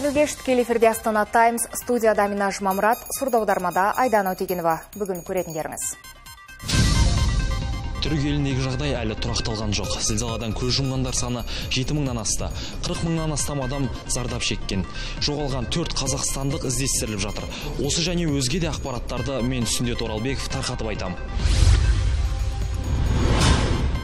қайырлы кеш тікелей эфирде астана таймс студияда минаж мамрат сурдаудармада айдана өтегенова бүгін көретіндеріңіз. Түрік еліндегі жағдай әлі тұрақталған жоқ. Зілзаладан көз жұмғандар саны жеті мыңнан асты. қырық мыңнан астам адам зардап шеккен. Жоғалған төрт қазақстандық іздестіріліп жатыр. Осы және өзге де ақпараттарды мен сүндет оралбеков тарқатып айтамын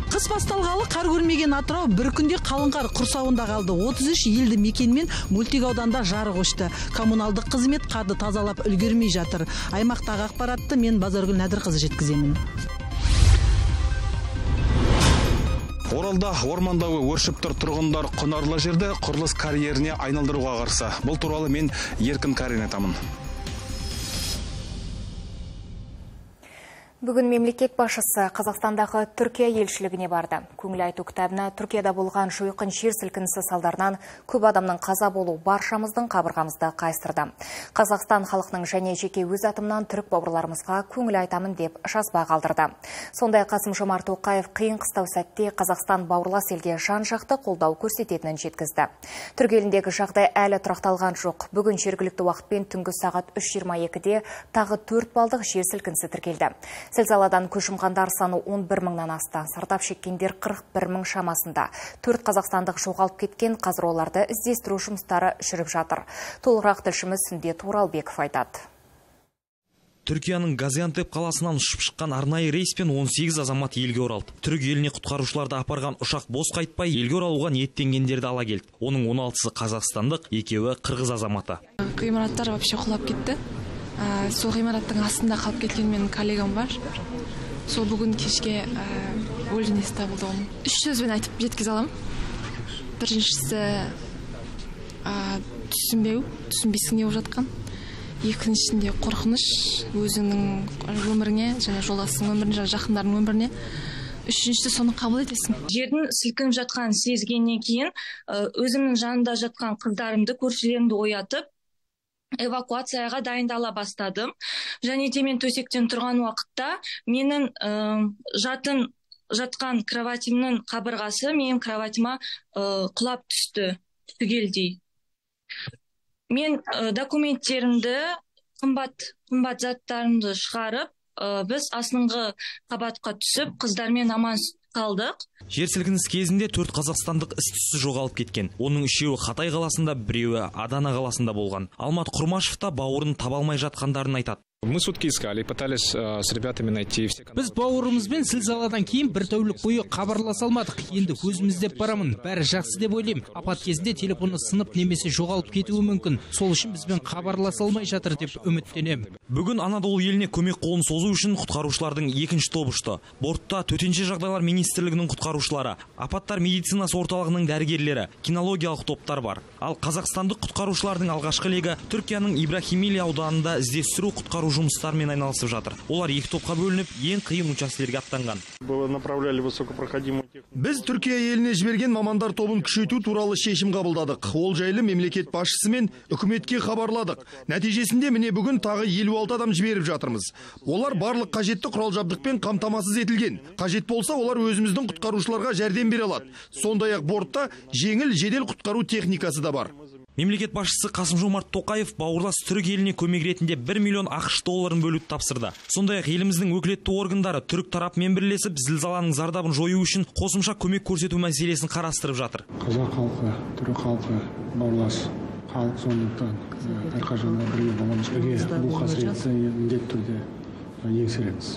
қыс басталғалы қар көрмеген атырау бір күнде қалың қар құрсауында қалды. 33 елді мекен мен мөлтек ауданда жарық өшті. Коммуналдық қызмет қарды тазалап үлгермей жатыр. Аймақтағы ақпаратты мен базаргүл нәдірқызы жеткіземін. Оралда ормандағы өршіп тұр. Тұрғындар құнарлы жерді құрылыс карьеріне айналдыруға қарсы. Бұл туралы мен еркін карин айтамын Бүгін мемлекет басшысы Қазақстандағы Түркия елшілігіне барды. Көңіл айту кітабына Түркияда болған жойқын жер сілкінісі салдарынан көп адамның қаза болу баршамыздың қабырғамызды қайыстырды. Қазақстан халқының және жеке өз атымнан түрік бауырларымызға көңіл айтамын деп жазба қалдырды. Сондай Қасым Жомарт Тоқаев қиын қыстау сәтте Қазақстан бауырлас елге жан жақты қолдау көрсететінін жеткізді. Түрік еліндегі жағдай әлі тұрақталған жоқ. Бүгін жергілікті уақытпен түнгі сағат 3.22-де тағы 4 балдық жер сілкінісі тіркелді. Зілзаладан көз жұмғандар саны 11 мыңнан асты. Сардап шеккендер 41 мың шамасында. Төрт қазақстандық жоғалып кеткен, қазір оларды іздестіру жұмыстары жүріп жатыр. Толығырақ тілшіміз Сүндет Оралбеков айтады. Түркияның Газиантеп қаласынан ұшып шыққан арнайы рейспен 18 азамат елге оралды. Түрік еліне құтқарушыларды апарған ұшақ бос қайтпай, елге оралуға ниеттенгендерді ала келді. Оның 16-сы қазақстандық, екеуі қырғыз азаматы. Ғимараттар вообще құлап кетті сол ғимараттың астында қалып кеткен менің коллегам бар. Сол бүгін кешке өлі денесі табылды оның үш сөзбен айтып жеткізе аламын. Біріншісі түсінбеу түсінбейсің не болып жатқан. Екіншісінде қорқыныш өзіңнің өміріңе және жолдасыңның өміріне және жақындарыңның өміріне. Үшіншісі соны қабыл етесің. Жердің сілкініп жатқанын сезгеннен кейін өзімнің жанымда жатқан қыздарымды көршілерімді оятып эвакуацияға дайындала бастадым. Және де мен төсектен тұрған уақытта менің ә, жатын жатқан кроватимнің қабырғасы менің кроватима ә, құлап түсті түгелдей. Мен ә, документтерімді қымбат қымбат заттарымды шығарып ә, біз астыңғы қабатқа түсіп қыздармен аман қалдық. Жер сілкініс кезінде төрт қазақстандық із түссіз жоғалып кеткен. Оның үшеуі хатай қаласында біреуі адана қаласында болған. Алмат құрмашев та бауырын таба алмай жатқандарын айтады. Мы сутки искали пытались э, с ребятами найти все біз бауырымызбен зілзаладан кейін бір тәулік бойы хабарласа алмадық. Енді өзім іздеп барамын бәрі жақсы деп ойлаймын. Апат кезінде телефоны сынып немесе жоғалып кетуі мүмкін. Сол үшін бізбен хабарласа алмай жатыр деп үміттенемін. Бүгін анадолы еліне көмек қолын созу үшін құтқарушылардың екінші тобы ұшты. Бортта төтенше жағдайлар министрлігінің құтқарушылары апаттар медицинасы орталығының дәрігерлері кинологиялық топтар бар. Ал қазақстандық құтқарушылардың алғашқы легі түркияның ибрахимили ауданында іздестіру құтқару жұмыстарымен айналысып жатыр. Олар екі топқа бөлініп ең қиын учаскелерге аттанған. Біз түркия еліне жіберген мамандар тобын күшейту туралы шешім қабылдадық. Ол жайлы мемлекет басшысы мен үкіметке хабарладық. Нәтижесінде міне бүгін тағы елу алты адам жіберіп жатырмыз. Олар барлық қажетті құрал жабдықпен қамтамасыз етілген. Қажет болса олар өзіміздің құтқарушыларға жәрдем бере алады. Сондай ақ бортта жеңіл жедел құтқару техникасы да бар. Мемлекет басшысы қасым жомарт тоқаев бауырлас түрік еліне көмек ретінде 1 миллион ақш долларын бөлуді тапсырды. Сондай ақ еліміздің өкілетті органдары түрік тарапымен бірлесіп зілзаланың зардабын жою үшін қосымша көмек көрсету мәселесін қарастырып жатыр. Қазақ халқы түрік халқы бауырлас халық сондықтан әрқашанда бірге боламыз бірге бұл қасіретті міндетті түрде. Еңсереміз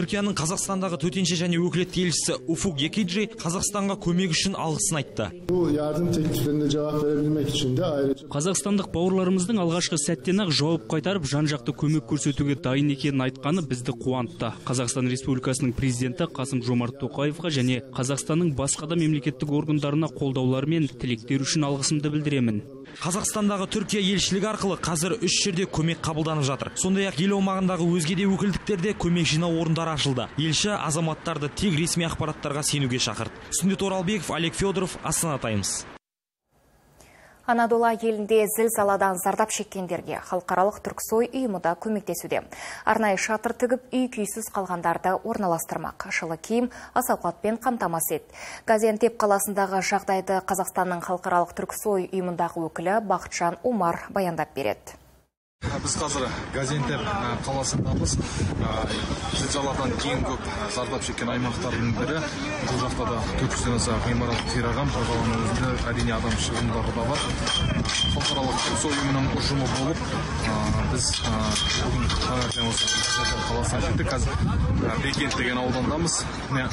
түркияның қазақстандағы төтенше және өкілетті елшісі уфук екиджи қазақстанға көмек үшін алғысын айтты. Бұл ярдым cevap verebilmek için de ayrıca қазақстандық бауырларымыздың алғашқы сәттен ақ жауап қайтарып жан жақты көмек көрсетуге дайын екенін айтқаны бізді қуантты. Қазақстан республикасының президенті қасым жомарт тоқаевқа және қазақстанның басқа да мемлекеттік органдарына қолдаулары мен тілектері үшін алғысымды білдіремін. Қазақстандағы түркия елшілігі арқылы қазір үш жерде көмек қабылданып жатыр. Сондай ақ ел аумағындағы өзге де өкілдіктерде көмек жинау орындары ашылды. Елші азаматтарды тек ресми ақпараттарға сенуге шақырды. Сүндет оралбеков олег федоров астана таймс. Анадола елінде зілзаладан зардап шеккендерге халықаралық түрксой ұйымы да көмектесуде. Арнайы шатыр тігіп үй күйсіз қалғандарды орналастырмақ. Шылы киім асауқатпен қамтамасыз ет. Газиантеп қаласындағы жағдайды Қазақстанның халықаралық түрксой ұйымындағы өкілі Бақытжан Умар баяндап береді. Біз қазір газиантеп қаласындамыз. Зілзаладан ең көп зардап шеккен аймақтардың бірі. Бұл жақта да төрт жүзден аса ғимарат қираған тазалану өзінде әрине адам шығындары да бар. Халықаралық түрксой ұйымының ұжымы болып біз бүгін таңертең осы қаласына жеттік. Қазір бекент деген аудандамыз. Міне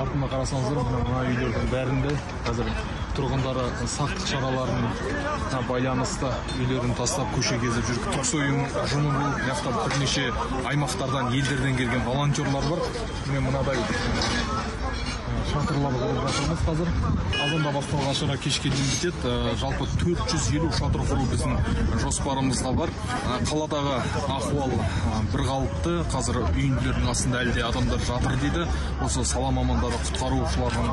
артыма қарасаңыздар мына үйлердің бәрінде қазір тұрғындары сақтық шараларына байланысты үйлерін тастап көше кезіп жүр түрксой ұжымы бұл жақта бірнеше аймақтардан елдерден келген волонтерлар бар. Міне мынадай шатырлар құрып жатырмыз. Қазір азанда басталған шара кешке дейін бітеді. Жалпы 450 шатыр құру біздің жоспарымызда бар. Қаладағы ахуал бір қалыпты қазір үйінділердің астында әлі де адамдар жатыр дейді. Осы сала мамандары құтқарушылардың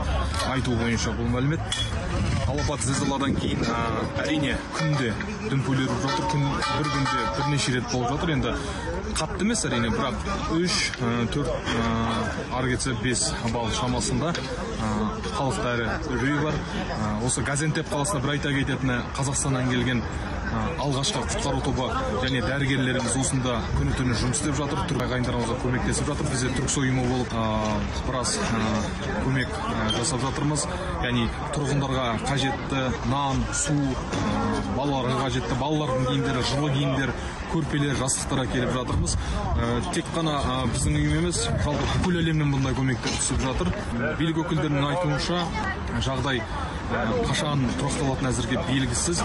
айтуы бойынша бұл мәлімет. Алапат зілзаладан кейін әрине күнде дүмпулер жатыр. Күн бір күнде бірнеше рет болып жатыр. Енді қатты емес әрине бірақ үш төрт ары кетсе бес балл шамасында халықта үрей бар осы газентеп қаласында бір айта кететіні қазақстаннан келген алғашқы құтқару тобы және дәрігерлеріміз осында күні түні жұмыс істеп жатыр. Түрік ағайындарымызға көмектесіп жатыр. Бізде түрксой ұйымы болып біраз көмек жасап жатырмыз. Яғни тұрғындарға қажетті нан су балаларға қажетті балалардың киімдері жылы киімдер көрпелер жастықтар әкеліп жатырмыз. Тек қана біздің ұйым емес жалпы бүкіл әлемнен бұндай көмектер түсіп жатыр. Билік өкілдерінің айтуынша жағдай қашан тұрақталатыны әзірге белгісіз.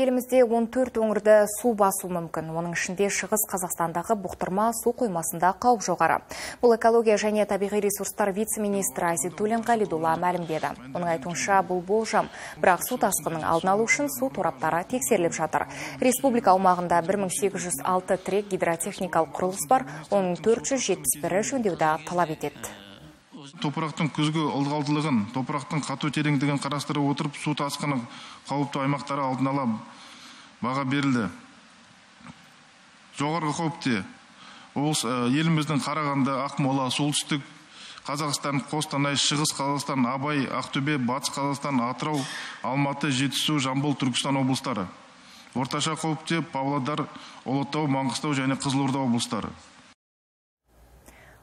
Елімізде 14 өңірді су басу мүмкін. Оның ішінде шығыс Қазақстандағы бұқтырма су қоймасында қауіп жоғары. Бұл экология және табиғи ресурстар вице-министрі Азитулин Қалидулла мәлімдеді. Оның айтуынша бұл болжам, бірақ су тасқының алдын алу үшін су тораптары тексеріліп жатыр. Республика аумағында 1806 тірек гидротехникалық құрылыс бар, оның 471 жөндеуді талап етеді топырақтың күзгі ылғалдылығын топырақтың қату тереңдігін қарастыра отырып су тасқыны қауіпті аймақтары алдын ала баға берілді. Жоғарғы қауіпте облыс еліміздің қарағанды ақмола солтүстік қазақстан қостанай шығыс қазақстан абай ақтөбе батыс қазақстан атырау алматы жетісу жамбыл түркістан облыстары. Орташа қауіпте павлодар ұлытау маңғыстау және қызылорда облыстары.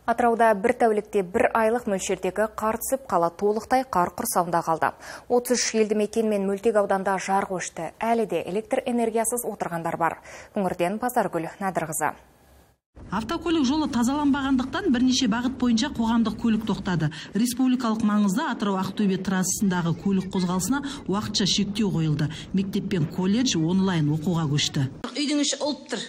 Атырауда бір тәулікте бір айлық мөлшердегі қар түсіп, қала толықтай қар құрсауында қалды. 33 елді мекен мен мөлтек ауданда жарық өшті. Әлі де электр энергиясыз отырғандар бар. Өңірден Пазаргүл Надырғызы. Автокөлік жолы тазаланбағандықтан бірнеше бағыт бойынша қоғамдық көлік тоқтады. Республикалық маңызда Атырау Ақтөбе трассасындағы көлік қозғалысына уақытша шектеу қойылды. Мектеп пен колледж онлайн оқуға көшті. Үйдің іші ұлып тұр.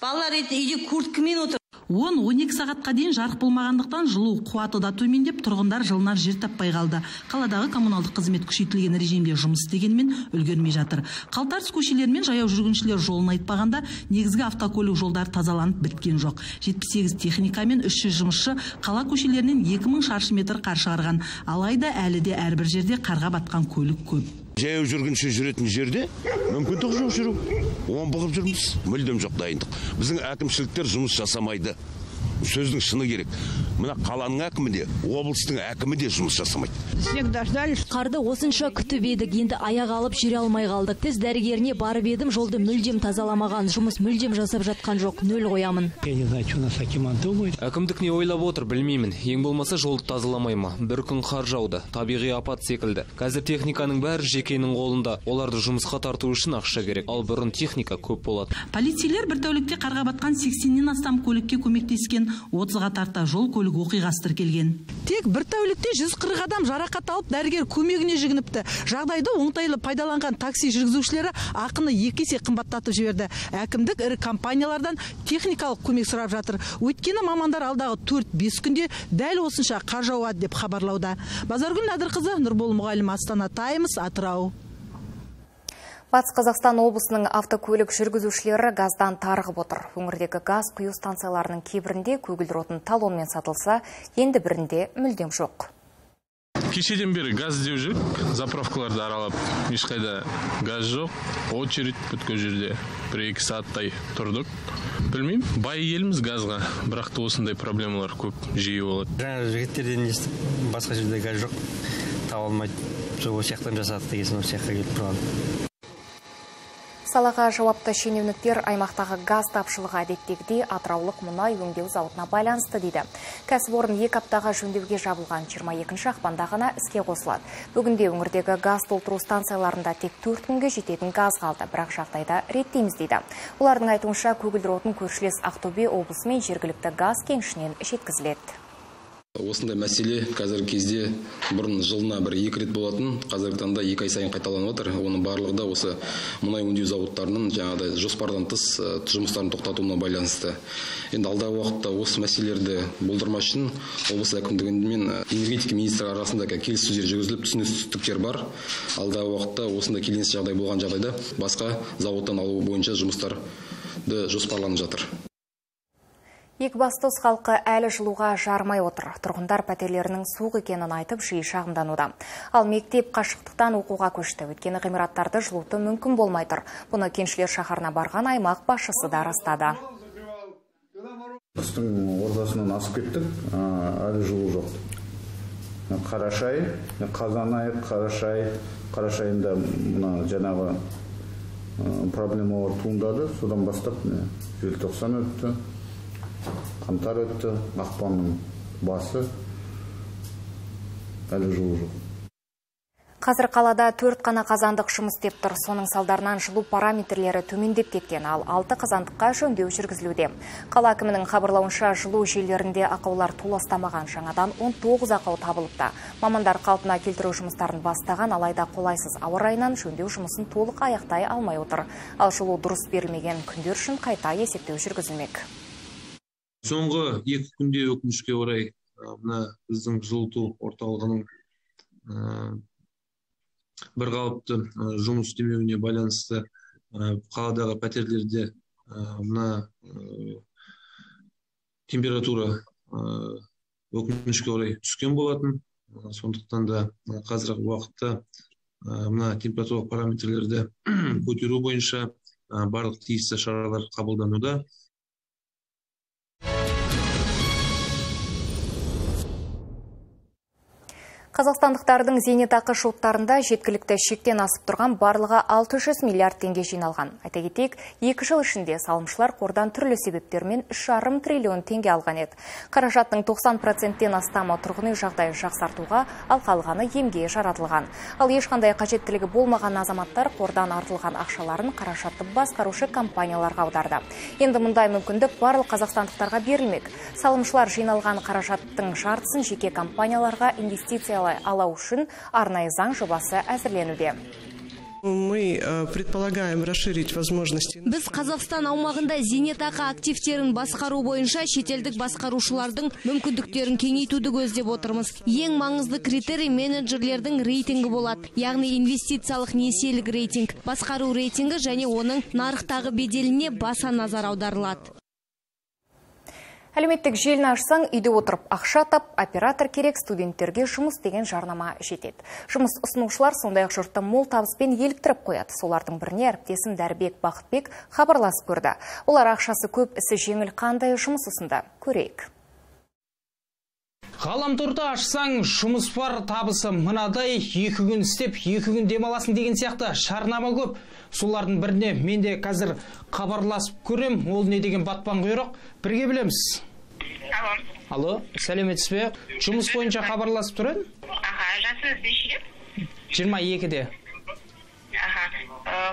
Балалар үйде курткімен отыр. 10-12 сағатқа дейін жарық болмағандықтан жылу қуаты да төмендеп тұрғындар жылынар жер таппай қалды. Қаладағы коммуналдық қызмет күшейтілген режимде жұмыс істегенімен үлгермей жатыр. Қалтарыс көшелер мен жаяу жүргіншілер жолын айтпағанда негізгі автокөлік жолдары тазаланып біткен жоқ. 78 техника мен 300 жұмысшы қала көшелерінен 2000 шаршы метр қар шығарған. Алайда әлі де әрбір жерде қарға батқан көлік көп. Жаяу жүргінші жүретін жерде мүмкіндік жоқ жүру. Омбығып жүрміз. Мүлдем жоқ дайындық. Біздің әкімшіліктер жұмыс жасамайды. Сөздің шыны керек. Мына қаланың әкімі де облыстың әкімі де жұмыс жасамайды. Снег дождались қарды осынша күтіп едік. Енді аяқ алып жүре алмай қалдық. Тіс дәрігеріне барып едім жолды мүлдем тазаламаған. Жұмыс мүлдем жасап жатқан жоқ. Нөл қоямын. Я не знаю что нас акиман думает. Әкімдік не ойлап отыр білмеймін. Ең болмаса жолды тазаламай ма? Бір күн қар жауды табиғи апат секілді. Қазір техниканың бәрі жекенің қолында. Оларды жұмысқа тарту үшін ақша керек. Ал бұрын техника көп болады полицейлер бір тәулікте қарға батқан сексеннен астам көлікке көмектескен. Отызға тарта жол көлік оқиғасы тіркелген. Тек бір тәулікте жүз қырық адам жарақат алып дәрігер көмегіне жүгініпті. Жағдайды оңтайлы пайдаланған такси жүргізушілері ақыны екі есе қымбаттатып жіберді. Әкімдік ірі компаниялардан техникалық көмек сұрап жатыр. Өйткені мамандар алдағы төрт бес күнде дәл осынша қар жауады деп хабарлауда. Базаргүл нәдірқызы нұрбол мұғалім астана таймс атырау. Батыс Қазақстан облысының автокөлік жүргізушілері газдан тарығып отыр. Өңірдегі газ құю станцияларының кейбірінде көгілдір отын талонмен сатылса, енді бірінде мүлдем жоқ. кешеден бері газ іздеп жүрік заправкаларды аралап ешқайда газ жоқ. Очередь бүткіл жерде бір екі сағаттай тұрдық. Білмеймін бай елміз газға. Бірақ та осындай проблемалар көп жиі болады. Жаңа жігіттерден естіп басқа жерде газ жоқ. Таба алмайды. Сол осы жақтан жасадық деген осы жаққа келіп тұрған. Салаға жауапты шенеуніктер аймақтағы газ тапшылығы әдеттегідей атыраулық мұнай өңдеу зауытына байланысты дейді. Кәсіпорын екі аптаға жөндеуге жабылған 22 ақпанда ғана іске қосылады. Бүгінде өңірдегі газ толтыру станцияларында тек 4 күнге жететін газ қалды, бірақ жағдайда реттейміз дейді. Олардың айтуынша көгілдір отын көршілес Ақтөбе облысы мен жергілікті газ кенішінен жеткізіледі осындай мәселе қазіргі кезде бұрын жылына бір екі рет болатын. Қазіргі таңда екі ай сайын қайталанып жатыр оның барлығы да осы мұнай өңдеу зауыттарының жаңағыдай жоспардан тыс жұмыстарын тоқтатуына байланысты. Енді алдағы уақытта осы мәселелерді болдырмас үшін облыс әкімдігімен энергетика министрі арасында келіссөздер жүргізіліп түсіністіктер бар. Алдағы уақытта осындай келеңсіз жағдай болған жағдайда басқа зауыттан алу бойынша жұмыстарды жоспарланып жатыр. Екібастұз халқы әлі жылуға жармай отыр. Тұрғындар пәтерлерінің суық екенін айтып жиі шағымдануда. Ал мектеп қашықтықтан оқуға көшті. Өйткені ғимараттарды жылуты мүмкін болмай тұр. Бұны кеншілер шаһарына барған аймақ басшысы да растады. Қыстың ортасынан асып кеттік, әлі жылу жоқ. Қарашай, қазан айы, қарашай, қарашайында мына проблемалар туындады. Содан бастап желтоқсан өтті қаңтар өтті ақпанның басы әлі жылу жоқ Қазір қалада төрт қана қазандық жұмыс істеп тұр. Соның салдарынан жылу параметрлері төмендеп кеткен, ал алты қазандыққа жөндеу жүргізілуде. Қала әкімінің хабарлауынша жылу желілерінде ақаулар толастамаған жаңадан 19 ақау табылыпты. Мамандар қалпына келтіру жұмыстарын бастаған, алайда қолайсыз ауа райынан жөндеу жұмысын толық аяқтай алмай отыр. Ал жылу дұрыс берілмеген күндер үшін қайта есептеу жүргізілмек соңғы екі күнде өкінішке орай мына біздің жылыту орталығының бір қалыпты жұмыс істемеуіне байланысты қаладағы пәтерлерде мына температура өкінішке орай түскен болатын. Сондықтан да қазіргі уақытта мына температуралық параметрлерді көтеру бойынша барлық тиісті шаралар қабылдануда. Қазақстандықтардың зейнетақы шоттарында жеткілікті шектен асып тұрған барлығы 600 миллиард теңге жиналған. Айта кетейік, екі жыл ішінде салымшылар қордан түрлі себептермен 3,5 триллион теңге алған еді. Қаражаттың 90%-тен астамы тұрғын үй жағдайын жақсартуға, ал қалғаны емге жаратылған. Ал ешқандай қажеттілігі болмаған азаматтар қордан артылған ақшаларын қаражатты басқарушы компанияларға аударды. Енді мұндай мүмкіндік барлық қазақстандықтарға берілмек. Салымшылар жиналған қаражаттың жартысын жеке компанияларға инвестициялар алау үшін арнайы заң жобасы әзірленуде. Мы предполагаем расширить возможности. Біз қазақстан аумағында зейнетақы активтерін басқару бойынша шетелдік басқарушылардың мүмкіндіктерін кеңейтуді көздеп отырмыз. Ең маңызды критерий менеджерлердің рейтингі болады яғни инвестициялық несиелік рейтинг. Басқару рейтингі және оның нарықтағы беделіне баса назар аударылады. Әлеуметтік желіні ашсаң, үйде отырып ақша тап, оператор керек студенттерге жұмыс деген жарнама жетеді. Жұмыс ұсынушылар сондай-ақ жұртты мол табыспен еліктіріп қояды. Солардың біріне әріптесім Дәрбек Бақытбек хабарласып көрді. Олар ақшасы көп, ісі жеңіл қандай жұмыс ұсынды? Көрейік. ғаламторды ашсаң жұмыс бар табысы мынадай екі күн істеп екі күн демаласың деген сияқты жарнама көп солардың біріне мен де қазір хабарласып көрем ол не деген батпан құйрық бірге білеміз. Алло. Алло сәлеметсіз бе? Жұмыс бойынша хабарласып тұр едім аха жасыңыз нешеде жиырма екіде. Аха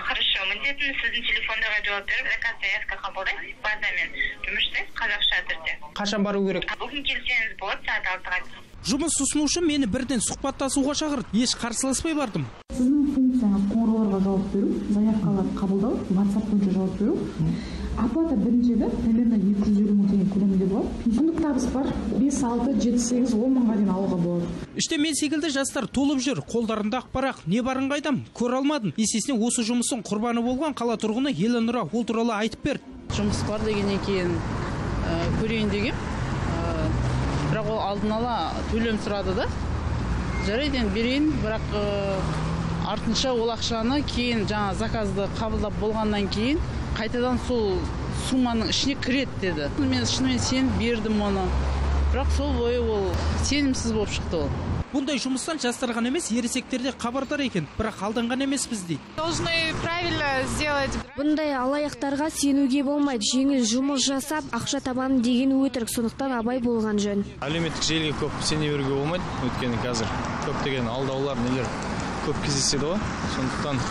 хорошо міндетім сіздің телефондарға жауап беріп заказ заявка қабылдаймын базамен жұмыс жасаймыз қазақша түрде қашан бару керек? Бүгін келсеңіз болады сағат алтыға жұмыс ұсынушы мені бірден сұхбаттасуға шақырды. Еш қарсыласпай бардым. Сіздің функцияңыз қоңырауларға жауап беру заявкаларды қабылдау whatsapp бойынша жауап беру. Оплата біріншіде примерно екі жүз елу мың теңге көлемінде болады. Күндік табыс бар. Бес алты жеті сегіз он мыңға дейін алуға болады. Іште мен секілді жастар толып жүр. Қолдарында ақпарақ. Не барын қайдам? Көре алмадым есесіне осы жұмыстың құрбаны болған қала тұрғыны елнұра ол туралы айтып берді жұмыс бар дегеннен кейін көрейін деген бірақ ол алдын ала төлем сұрады да. Жарайды енді берейін. Бірақ артынша ол ақшаны кейін жаңа заказды қабылдап болғаннан кейін қайтадан сол сумманың ішіне кіреді деді. Мен шынымен сеніп бердім оны. Бірақ сол бойы ол сенімсіз болып шықты ол. Бұндай жұмыстан жастар ғана емес ересектер де хабардар екен. Бірақ алданған емеспіз дейді. Должны правильно сделать. Бұндай алаяқтарға сенуге болмайды. Жеңіл жұмыс жасап ақша табамын деген өтірік. Сондықтан абай болған жөн. Әлеуметтік желіге көп сене беруге болмайды. Өйткені қазір көптеген алдаулар нелер көп кездеседі ғой. Сондықтан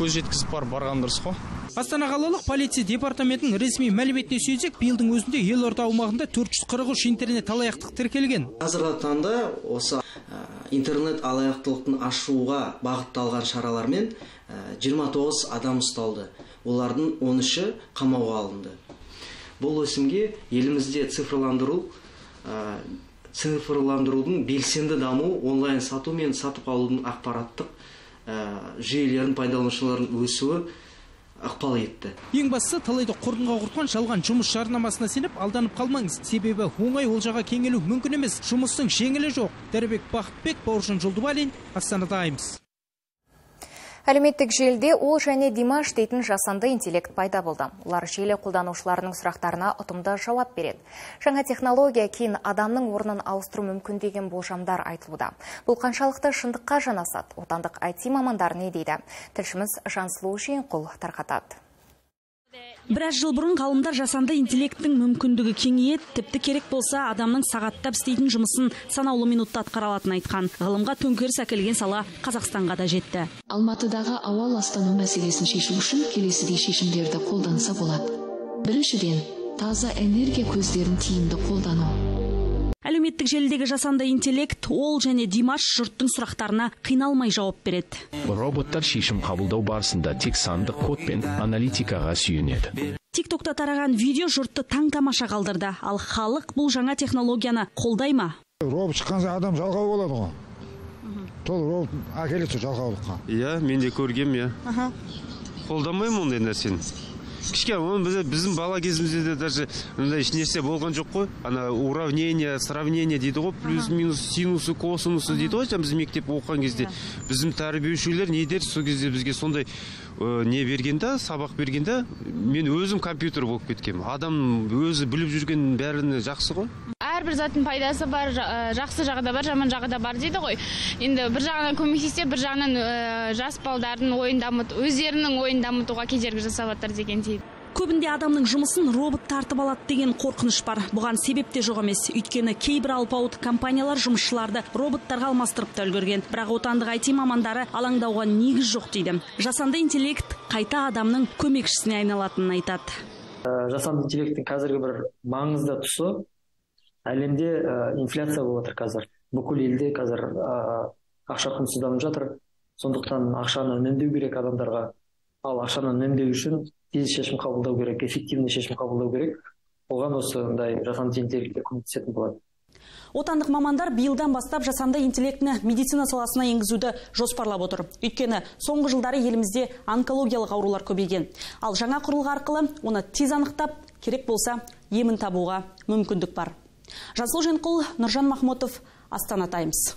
көз жеткізіп барып барған дұрыс қой. Астана қалалық полиция департаментінің ресми мәліметіне сүйенсек биылдың өзінде елорда аумағында 443 интернет алаяқтық тіркелген. Қазіргі таңда осы интернет алаяқтылықтың ашуға бағытталған шаралармен 29 адам ұсталды. Олардың 13-і қамауға алынды. Бұл өсімге елімізде цифрландыру цифрландырудың белсенді даму онлайн сату мен сатып алудың ақпараттық жүйелерін пайдаланушылардың өсуі ықпал етті. Ең бастысы талайды құрдымға құртқан жалған жұмыс жарнамасына сеніп алданып қалмаңыз. Себебі оңай олжаға кеңелу мүмкін емес. Жұмыстың жеңілі жоқ. Дәрібек бақытбек бауыржан жолдыбалин астана таймс Әлеуметтік желіде ол және Димаш дейтін жасанды интеллект пайда болды. Олар желі қолданушыларының сұрақтарына ұтымды жауап береді. Жаңа технология кейін адамның орнын ауыстыру мүмкін деген болжамдар айтылуда. Бұл қаншалықты шындыққа жанасады. Отандық IT мамандар не дейді? Тілшіміз Жансұлу Жиенқұл тарқатады. Біраз жыл бұрын ғалымдар жасанды интеллекттің мүмкіндігі кеңейеді. Тіпті керек болса адамның сағаттап істейтін жұмысын санаулы минутта атқара алатынын айтқан. Ғылымға төңкеріс әкелген сала қазақстанға да жетті. Алматыдағы ауа ластану мәселесін шешу үшін келесідей шешімдерді қолданса болады. Біріншіден таза энергия көздерін тиімді қолдану. Әлеуметтік желідегі жасанды интеллект ол және димаш жұрттың сұрақтарына қиналмай жауап береді. Роботтар шешім қабылдау барысында тек сандық код пен аналитикаға сүйенеді. Тиктокта тараған видео жұртты таң тамаша қалдырды. Ал халық бұл жаңа технологияны қолдай ма? Робот шыққан соң адам жалқау болады ғой. Сол робот әкеледі сол жалқаулыққа иә мен де көргем иә. Қолдамаймын ондай нәрсені. Кішкене оны біз, біздің бала кезімізде де даже мындай ешнәрсе болған жоқ қой. Ана уравнение сравнение дейді ғой плюс минус синусы косинусы дейді ғой біз мектеп оқыған кезде. Біздің тәрбиешілер не деді сол кезде бізге сондай не бергенде сабақ бергенде мен өзім компьютер болып кеткенмін. Адам өзі біліп жүрген бәріне жақсы ғой. Әрбір заттың пайдасы бар жақсы жағы да бар жаман жағы да бар дейді ғой. Енді бір жағынан көмектессе бір жағынан жас балдардың ойын дамыт өздерінің ойын дамытуға кедергі жасап жатыр деген дейді. Көбінде адамның жұмысын робот тартып алады деген қорқыныш бар. Бұған себеп те жоқ емес. Өйткені кейбір алпауыт компаниялар жұмысшыларды роботтарға алмастырып та үлгерген. Бірақ отандық IT мамандары алаңдауға негіз жоқ дейді. Жасанды интеллект қайта адамның көмекшісіне айналатынын айтады. Жасанды интеллекттің қазіргі бір маңызды тұсы әлемде инфляция болып жатыр қазір. Бүкіл елде қазір ақша құнсызданып жатыр. Сондықтан ақшаны үнемдеу керек адамдарға. Ал ақшаны үнемдеу үшін тез шешім қабылдау керек эффективный шешім қабылдау керек. Оған осындай жасанды интеллекттер көмектесетін болады. Отандық мамандар биылдан бастап жасанды интеллектіні медицина саласына енгізуді жоспарлап отыр. Өйткені соңғы жылдары елімізде онкологиялық аурулар көбейген. Ал жаңа құрылғы арқылы оны тез анықтап керек болса емін табуға мүмкіндік бар. Жансұлу женқұл нұржан махмотов астана таймс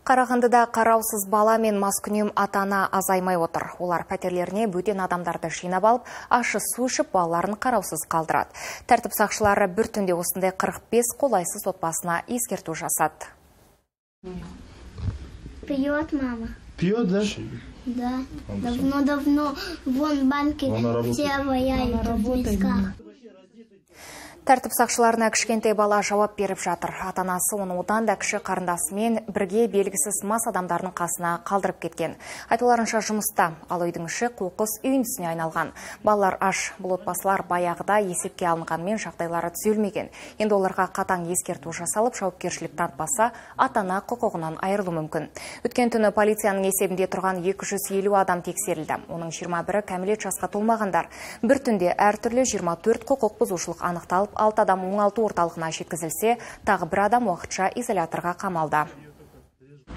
Қарағандыда қараусыз бала мен маскүнем атана азаймай отыр. Олар пәтерлеріне бөтен адамдарды жинап алып, ашы су ішіп балаларын қараусыз қалдырады. Тәртіп сақшылары бір түнде осындай 45 қолайсыз отбасына ескерту жасады. Пьет мама. Пьет, да? Да. Давно-давно вон банки все ваяют в мисках. Тәртіп сақшыларына кішкентай бала жауап беріп жатыр. Атанасы оны одан да кіші қарындасымен бірге белгісіз мас адамдардың қасына қалдырып кеткен. Айтуларынша жұмыста, ал үйдің іші қоқыс үйіндісіне айналған. Балалар аш, бұл отбасылар баяғыда есепке алынғанмен жағдайлары түзелмеген. Енді оларға қатаң ескерту жасалып, жауапкершілік тартпаса, атана құқығынан айырылу мүмкін. Өткен түні полицияның есебінде тұрған 250 адам тексерілді. Оның 21-і кәмелет жасқа толмағандар. Бір түнде әртүрлі 24 құқық бұзушылық анықталып, алты адам оңалту орталығына жеткізілсе, тағы бір адам уақытша изоляторға қамалды.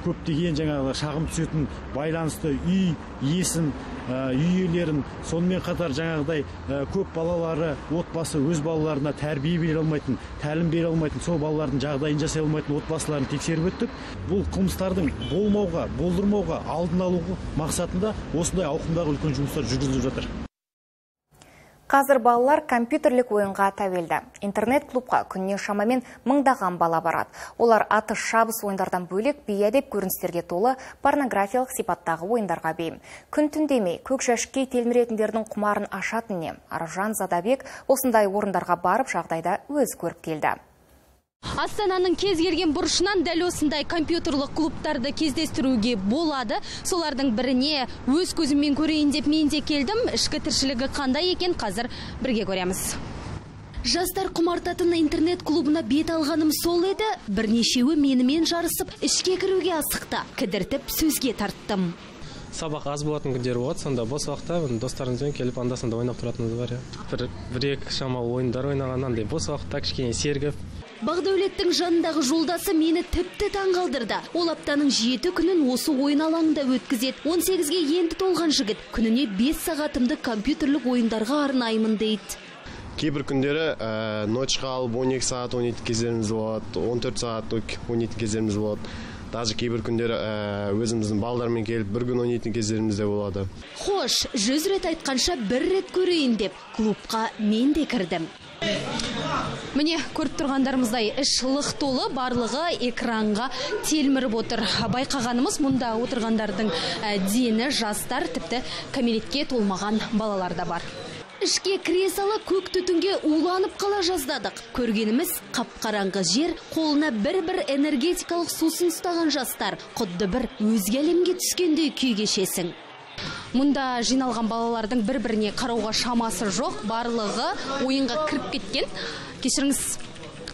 көптеген жаңағы шағым түсетін байланысты үй иесін үй иелерін сонымен қатар жаңағыдай көп балалары отбасы өз балаларына тәрбие бере алмайтын тәлім бере алмайтын сол балалардың жағдайын жасай алмайтын отбасыларын тексеріп өттік бұл қылмыстардың болмауға болдырмауға алдын алу мақсатында осындай ауқымдағы үлкен жұмыстар жүргізіліп жатыр Қазір балалар компьютерлік ойынға тәуелді. Интернет-клубқа күнне шамамен мыңдаған бала барады. Олар атыс шабыс ойындардан бөлек бейәдеп көріністерге толы порнографиялық сипаттағы ойындарға бейім. Күн түндемей көк жәшікке телміретіндердің құмарын ашатын не. Аружан Задабек осындай орындарға барып жағдайда өз көріп келді. Астананың кез келген бұрышынан дәл осындай компьютерлік клубтарды кездестіруге болады. Солардың біріне өз көзіммен көрейін деп мен де келдім. Ішкі тіршілігі қандай екен қазір бірге көреміз. Жастар құмартатын интернет клубына бет алғаным сол еді. Бірнешеуі менімен жарысып, ішке кіруге асықты. Кідіртіп сөзге тарттым сабақ аз болатын күндері болады сонда бос уақытта достарымызбен келіп анда санда ойнап тұратынымыз бар иә бір бір екі шамалы ойындар ойнаған андай бос уақытта кішкене сергіп бақдәулеттің жанындағы жолдасы мені тіпті таңғалдырды. Ол аптаның жеті күнін осы ойын алаңында өткізеді. 18-ге енді толған жігіт. Күніне 5 сағатымды компьютерлік ойындарға арнаймын дейді. Кейбір күндері ә, ночқа алып 12 сағат ойнайтын кездеріміз болады 14 сағат ойнайтын кездеріміз болады. Даже кейбір күндері өзіміздің балдармен келіп бір күн ойнайтын кездеріміз де болады. Хош жүз рет айтқанша бір рет көрейін деп клубқа мен де кірдім. Міне көріп тұрғандарымыздай іш лық толы барлығы экранға телміріп отыр. Байқағанымыз мұнда отырғандардың дені жастар тіпті кәмелетке толмаған балалар да бар. Ішке кіре сала көк түтінге уланып қала жаздадық. Көргеніміз қап қараңғы жер қолына бір бір энергетикалық сусын ұстаған жастар. Құдды бір өзге әлемге түскендей күй кешесің. Мұнда жиналған балалардың бір біріне қарауға шамасы жоқ барлығы ойынға кіріп кеткен. Кешіріңіз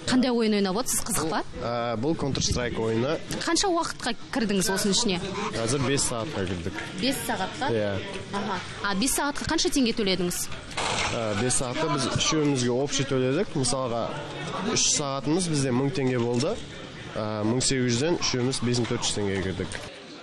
қандай ойын ойнап отырсыз? Қызық па? ә, бұл counter strike ойыны. Қанша уақытқа кірдіңіз осының ішіне? Қазір бес сағатқа кірдік. Бес сағатқа? Иә. Аха. А бес сағатқа қанша теңге төледіңіз? Бес сағатқа біз үшеумізге общий төледік. Мысалға үш сағатымыз бізде мың теңге болды. Мың сегіз жүзден үшеуміз бес мың төрт жүз теңгеге кірдік.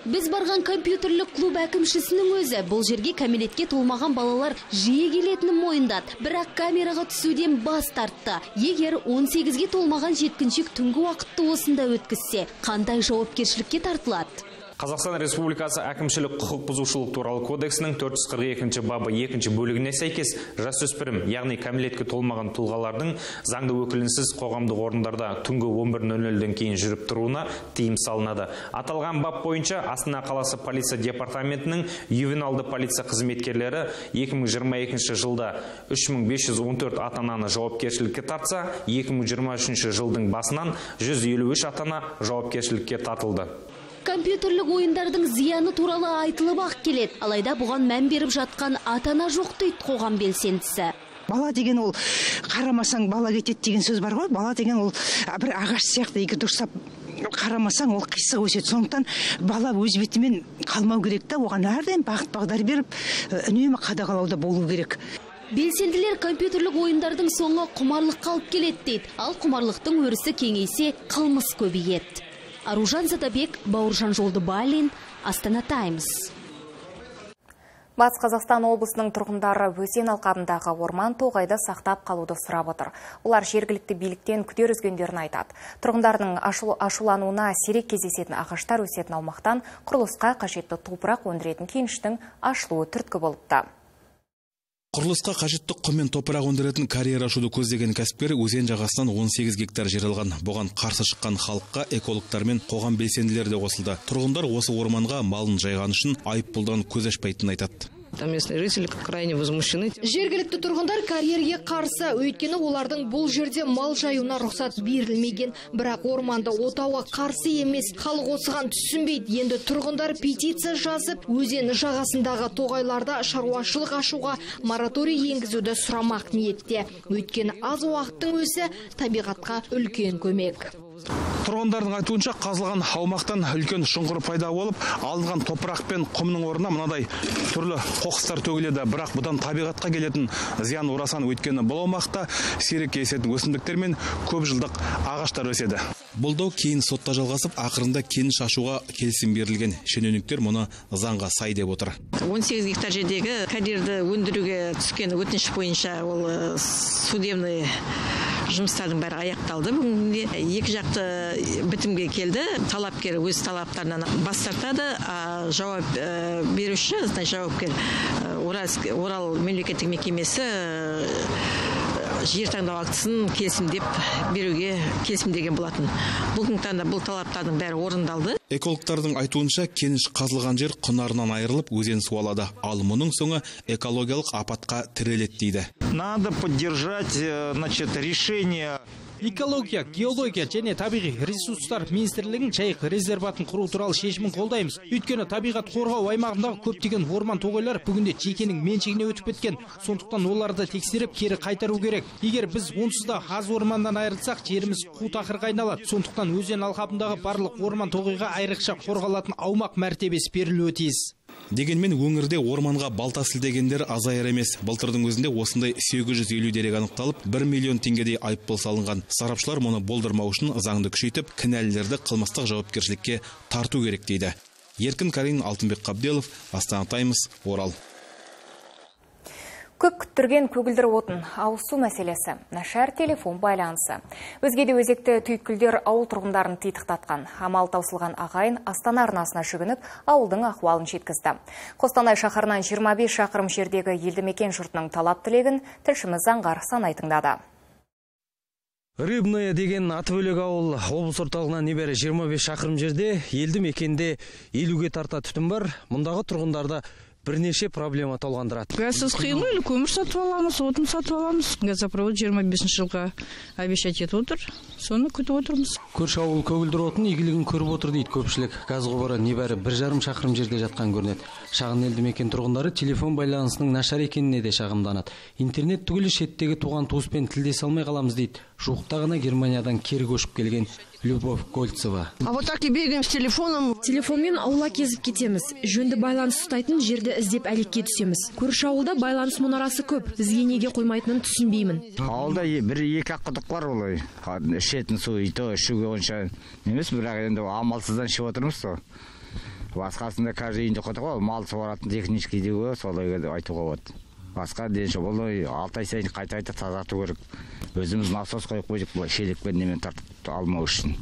Біз барған компьютерлік клуб әкімшісінің өзі. Бұл жерге кәмелетке толмаған балалар жиі келетінін мойындады. Бірақ камераға түсуден бас тартты. Егер 18-ге толмаған жеткіншек түнгі уақытты осында өткізсе қандай жауапкершілікке тартылады? Қазақстан республикасы әкімшілік құқық бұзушылық туралы кодексінің 442 бабы екінші бөлігіне сәйкес жасөспірім яғни кәмелетке толмаған тұлғалардың заңды өкілінсіз қоғамдық орындарда түнгі 11.00-ден кейін жүріп тұруына тыйым салынады. Аталған бап бойынша астана қаласы полиция департаментінің ювеналды полиция қызметкерлері 2022 жылда 3514 ата ананы жауапкершілікке тартса 2023 жылдың басынан 153 ата ана жауапкершілікке тартылды. Компьютерлік ойындардың зияны туралы айтылып ақ келеді. Алайда бұған мән беріп жатқан ата ана жоқ дейді қоғам белсендісі. Бала деген ол қарамасаң бала кетеді деген сөз бар ғой. Бала деген ол бір ағаш сияқты егер дұрыстап қарамасаң ол қисық өседі. Сондықтан бала өз бетімен қалмау керек та. Оған әрдайым бағыт бағдар беріп үнемі қадағалауда болу керек. Белсенділер компьютерлік ойындардың соңы құмарлыққа алып келеді дейді. Ал құмарлықтың өрісі кеңейсе қылмыс көбейеді. Аружан задабек бауыржан жолдыбалин астана таймс Батыс Қазақстан облысының тұрғындары өзен алқабындағы орман тоғайды сақтап қалуды сұрап отыр. Олар жергілікті биліктен күдер үзгендерін айтады. Тұрғындардың ашулануына сирек кездесетін ағаштар өсетін аумақтан құрылысқа қажетті топырақ өндіретін кеніштің ашылуы түрткі болыпты құрылысқа қажетті құм мен топырақ өндіретін карьер ашуды көздеген кәсіпкер өзен жағасынан 18 гектар жер алған. Бұған қарсы шыққан халыққа экологтар мен қоғам белсенділері де қосылды. Тұрғындар осы орманға малын жайғаны үшін айыппұлдан көз ашпайтынын айтады. Местные жители крайне возмущены жергілікті тұрғындар карьерге қарсы. Өйткені олардың бұл жерде мал жаюына рұқсат берілмеген. Бірақ орманды отауға қарсы емес. Халық осыған түсінбейді. Енді тұрғындар петиция жазып өзен жағасындағы тоғайларда шаруашылық ашуға мораторий енгізуді сұрамақ ниетте. Өйткені аз уақыттың өзі табиғатқа үлкен көмек. Тұрғындардың айтуынша қазылған аумақтан үлкен шұңқыр пайда болып алынған топырақ пен құмның орнына мынадай түрлі қоқыстар төгіледі. Бірақ бұдан табиғатқа келетін зиян орасан өйткені бұл аумақта сирек кездесетін өсімдіктер мен көп жылдық ағаштар өседі. Бұл дау кейін сотта жалғасып ақырында кеніш ашуға келісім берілген. Шенеуніктер мұны заңға сай деп отыр. 18 гектар жердегі карьерді өндіруге түскен өтініш бойынша ол э, судебный жұмыстардың бәрі аяқталды. Бүгінде екі жақты бітімге келді. Талапкер өз талаптарынан бас тартады. Жауап э, беруші жауапкер э, орал мемлекеттік мекемесі э, жер таңдау актісін келісімдеп беруге келісімдеген болатын. Бүгінгі таңда бұл талаптардың бәрі орындалды. Экологтардың айтуынша кеніш қазылған жер құнарынан айырылып өзен суалады. Ал мұның соңы экологиялық апатқа тіреледі дейді. Надо поддержать э, значит, решение экология геология және табиғи ресурстар министрлігінің жайық резерватын құру туралы шешімін қолдаймыз. Өйткені табиғат қорғау аймағындағы көптеген орман тоғайлар бүгінде жекенің меншігіне өтіп кеткен. Сондықтан оларды тексеріп кері қайтару керек. Егер біз онсыз да аз орманнан айырылсақ жеріміз қу тақырға айналады. Сондықтан өзен алқабындағы барлық орман тоғайға айрықша қорғалатын аумақ мәртебесі берілуі тиіс. Дегенмен өңірде орманға балта сілтегендер азаяр емес. Былтырдың өзінде осындай 850 дерек анықталып 1 миллион теңгедей айыппұл салынған. Сарапшылар мұны болдырмау үшін заңды күшейтіп кінәлілерді қылмыстық жауапкершілікке тарту керек дейді. Еркін карин алтынбек қабделов астана таймс орал. Көп күттірген көгілдір отын, ауызсу мәселесі, нашар телефон байланысы. Өзге де өзекті түйткілдер ауыл тұрғындарын титықтатқан. Амал таусылған ағайын Астана арнасына жүгініп, ауылдың ахуалын жеткізді. Қостанай шаһарынан 25 шақырым жердегі елді мекен жұртының талап тілегін тілшіміз заңғар санай тыңдады. Рыбное деген аты бөлек ауыл облыс орталығынан небәрі 25 шақырым жерде елді мекенде елуге тарта түтін бар. Мұндағы тұрғындарда бірнеше проблема толғандырады. Газсыз қиын ғой көмір сатып аламыз отын сатып аламыз? Газопровод жиырма бесінші жылға обещать етіп отыр. Соны күтіп отырмыз. Көрші ауыл көгілдір отын игілігін көріп отыр дейді көпшілік. Газ құбыры небәрі бір жарым шақырым жерде жатқан көрінеді. Шағын елді мекен тұрғындары телефон байланысының нашар екеніне де шағымданады. Интернет түгілі шеттегі туған туыспен тілдесе алмай қаламыз дейді. Жуықта ғана германиядан кері көшіп келген. Любовь кольцева. А вот так и бегаем с телефоном. телефонмен аула кезіп кетеміз. Жөнді байланыс ұстайтын жерді іздеп әлекке түсеміз. Көрші ауылда байланыс мұнарасы көп. Бізге неге қоймайтынын түсінбеймін. Ауылда е- бір екі ақ құдық бар олай ішетін су и то ішуге онша емес бірақ енді амалсыздан ішіп отырмыз сол. Басқасында каждый үйінде құдық бар мал суаратын технический дейді ғой солай айтуға болады. Басқа денше олай алты ай сайын қайта қайта тазарту керек. Өзіміз насос қойып қойдық былай шелекпен немен тартып алмау үшін.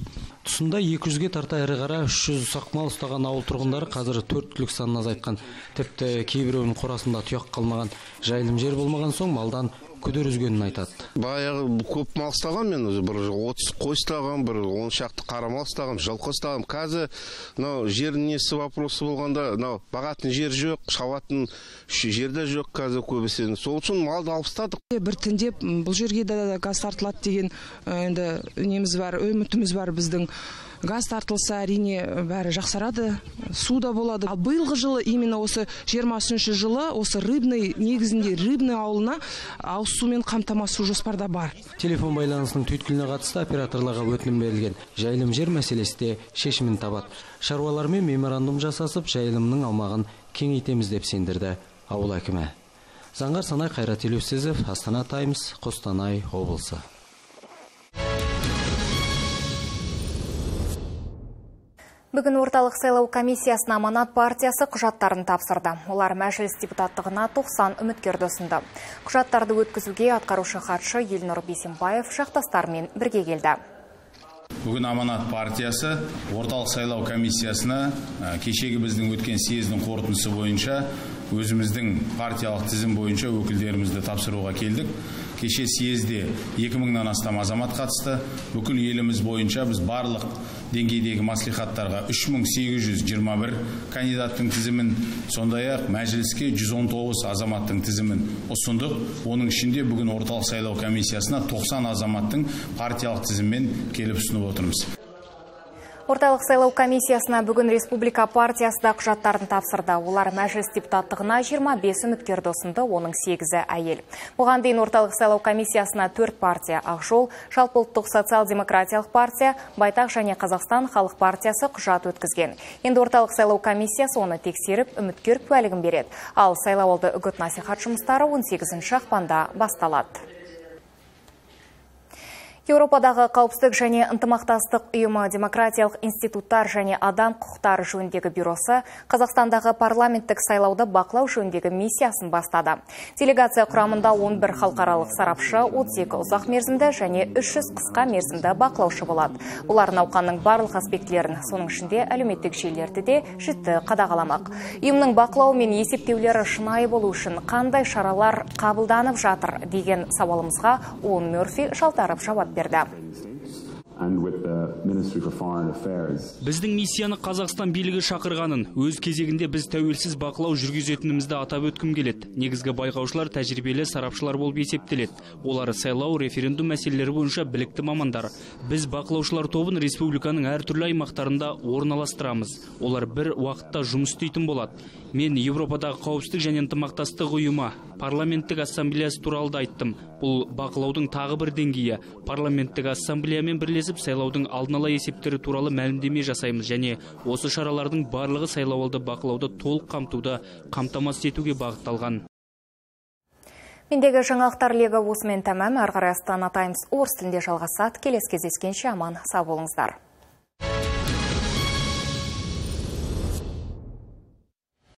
Тұсында 200-ге тарта ірі қара 300 ұсақ мал ұстаған ауыл тұрғындары қазір төрт түлік санын азайтқан. Тіпті кейбіреуінің қорасында тұяқ қалмаған. Жайылым жер болмаған соң малдан күдер үзгенін айтады. Баяғы көп мал ұстаған мен өзі бір отыз қой ұстағам бір он шақты қара мал ұстағам жылқы ұстағам қазір мынау жердің несі вопросы болғанда мынау бағатын жер жоқ шабатын жер де жоқ қазір көбісі. Сол үшін малды алып тастадық біртіндеп бұл жерге де газ тартылады деген э, енді неміз бар үмітіміз бар біздің. Газ тартылса әрине бәрі жақсарады су да болады. Ал биылғы жылы именно осы жиырма үшінші жылы осы рыбный негізінде рыбный ауылына ауыз сумен қамтамасыз жоспарда бар. Телефон байланысының түйткіліне қатысты операторларға өтінім берілген. Жайылым жер мәселесі де шешімін табады. Шаруалармен меморандум жасасып жайылымның аумағын кеңейтеміз деп сендірді ауыл әкімі. Заңғар санай қайрат елеусізов астана таймс қостанай облысы. Бүгін орталық сайлау комиссиясына аманат партиясы құжаттарын тапсырды. Олар мәжіліс депутаттығына 90 үміткерді ұсынды. Құжаттарды өткізуге атқарушы хатшы Елнұр Бейсенбаев жақтастарымен бірге келді. Бүгін Аманат партиясы орталық сайлау комиссиясына ә, кешегі біздің өткен съездің қорытындысы бойынша өзіміздің партиялық тізім бойынша өкілдерімізді тапсыруға келдік. Кеше съезде 2000-нан астам азамат қатысты. Бүкіл еліміз бойынша біз барлық деңгейдегі маслихаттарға 3821 кандидаттың тізімін, сондай ақ мәжіліске 119 азаматтың тізімін ұсындық. Оның ішінде бүгін орталық сайлау комиссиясына 90 азаматтың партиялық тізіммен келіп ұсынып отырмыз. Орталық сайлау комиссиясына бүгін республика партиясы да құжаттарын тапсырды. Олар мәжіліс депутаттығына 25 үміткерді ұсынды, оның 8-і әйел. Бұған дейін орталық сайлау комиссиясына 4 партия Ақжол, Жалпы ұлттық социал-демократиялық партия, Байтақ және Қазақстан халық партиясы құжат өткізген. Енді орталық сайлау комиссиясы оны тексеріп, үміткер куәлігін береді. Ал сайлауалды үгіт насихат жұмыстары 18 ақпанда басталады. Еуропадағы қауіпсіздік және ынтымақтастық ұйымы демократиялық институттар және адам құқықтары жөніндегі бюросы Қазақстандағы парламенттік сайлауды бақылау жөніндегі миссиясын бастады. Делегация құрамында 11 халықаралық сарапшы, 32 ұзақ мерзімді және 300 қысқа мерзімді бақылаушы болады. Олар науқанның барлық аспектілерін, соның ішінде әлеуметтік желілерді де жіті қадағаламақ. Ұйымның бақылауы мен есептеулері шынайы болу үшін қандай шаралар қабылданып жатыр деген сауалымызға Оуэн Мөрфи шалтарып жауап берді. Біздің миссияны қазақстан билігі шақырғанын өз кезегінде біз тәуелсіз бақылау жүргізетінімізді атап өткім келеді. Негізгі байқаушылар тәжірибелі сарапшылар болып есептеледі. Олар сайлау референдум мәселелері бойынша білікті мамандар. Біз бақылаушылар тобын республиканың әртүрлі аймақтарында орналастырамыз. Олар бір уақытта жұмыс істейтін болады. Мен еуропадағы қауіпсіздік және ынтымақтастық ұйымы парламенттік ассамблеясы туралы да айттым. Бұл бақылаудың тағы бір деңгейі парламенттік ассамблеямен бірлесіп сайлаудың алдын ала есептері туралы мәлімдеме жасаймыз және осы шаралардың барлығы сайлауалды бақылауды толық қамтуды қамтамасыз етуге бағытталған Мендегі жаңалықтар легі осымен тәмам. Әрі қарай Астана Таймс орыс тілінде жалғасады. Келесі кездескенше аман сау болыңыздар.